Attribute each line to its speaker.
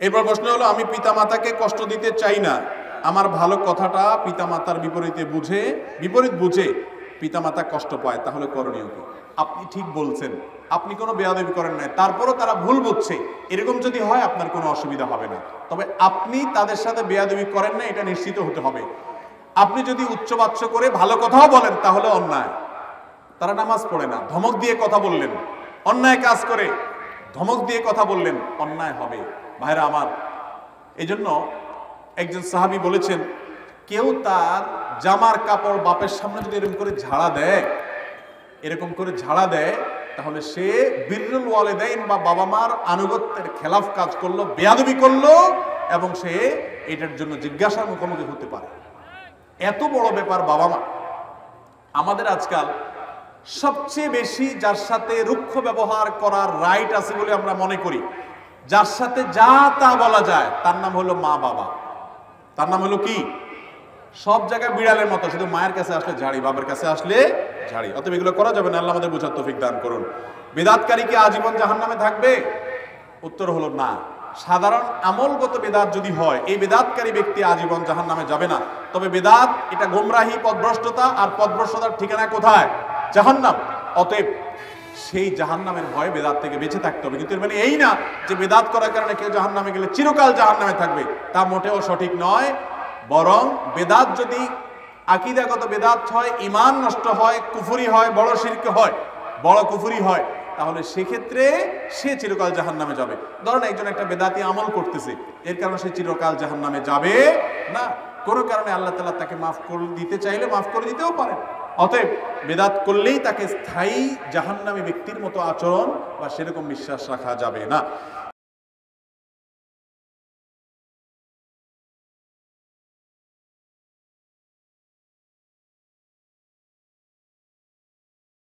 Speaker 1: এরপর প্রশ্ন হলো, আমি পিতামাতাকে কষ্ট দিতে চাই না। আমার ভালো কথাটা পিতামাতার বিপরীতে বুঝে, বিপরীত বুঝে পিতা পিতামাতা কষ্ট পায়, তাহলে করণীয় কি? আপনি ঠিক বলছেন। আপনি কোনো বেয়াদবি করেন নাই। তারপরও তারা ভুল বুঝছে। এরকম যদি হয়, আপনার কোনো অসুবিধা হবে না। তবে আপনি তাদের সাথে বেয়াদবি করেন না এটা নিশ্চিত হতে হবে। আপনি যদি উচ্চবাচ্য করে ভালো কথাও বলেন, তাহলে অন্যায়। তারা নামাজ পড়ে না। ধমক দিয়ে কথা বললেন। অন্যায় কাজ করে। ধমক দিয়ে কথা বললেন। অন্যায় হবে। ভাইরা আমার এই জন্য একজন সাহাবি বলেছেন, কেউ তার জামার কাপড় বাপের সামনে যদি এরকম করে ঝাড়া দেয়, এরকম করে ঝাড়া দেয়, তাহলে সে বিরুল ওয়ালেদাইন বা বাবা মার আনুগত্যের খেলাফ কাজ করল, বেয়াদবি করল, এবং সে এটার জন্য জিজ্ঞাসার মুখোমুখি হতে পারে। এত বড় ব্যাপার বাবা মা। আমাদের আজকাল সবচেয়ে বেশি যার সাথে রুক্ষ ব্যবহার করার রাইট আছে বলে আমরা মনে করি। যার সাথে যা তা বলা যায়, তার নাম হলো মা বাবা। তার নাম হলো কি? সব জায়গায় বিড়ালের মতো, শুধু মায়ের কাছে আসলে ঝাড়ি বাবার কাছে আসলে ঝাড়ি। অতএব এগুলো করা যাবে না, আল্লাহ আমাদের বোঝার তৌফিক দান করুন। বেদাতকারী কি আজীবন জাহান নামে থাকবে? উত্তর হলো না। সাধারণ আমলগত বেদাত যদি হয়, এই বেদাতকারী ব্যক্তি আজীবন জাহান নামে যাবে না। তবে বেদাত, এটা গোমরাহি, পদভ্রষ্টতা আর পদভ্রষ্টতার ঠিকানা কোথায়? জাহান্নাম। অতএব সেই জাহান্নামের ভয়ে বেদাত থেকে বেঁচে থাকতে হবে। কিন্তু মানে এই না যে বেদাত করার কারণে কেউ জাহান্নামে গেলে চিরকাল জাহান্নামে থাকবে, তা মোটেও সঠিক নয়। বরং বেদাত যদি আকিদাগত বেদাত হয় ইমান নষ্ট হয়, কুফুরি হয়, বড় শিরক হয়, বড় কুফুরি হয়, তাহলে সেক্ষেত্রে সে চিরকাল জাহান নামে যাবে। ধরেন একজন একটা বেদাতি আমল করতেছে, এর কারণে সে চিরকাল জাহান নামে যাবে না। কোনো কারণে আল্লাহ তালা তাকে মাফ করে দিতে চাইলে মাফ করে দিতেও পারে অতএব বেদাত করলেই তাকে স্থায়ী জাহান্নামী ব্যক্তির মতো আচরণ বা সেরকম বিশ্বাস রাখা যাবে না।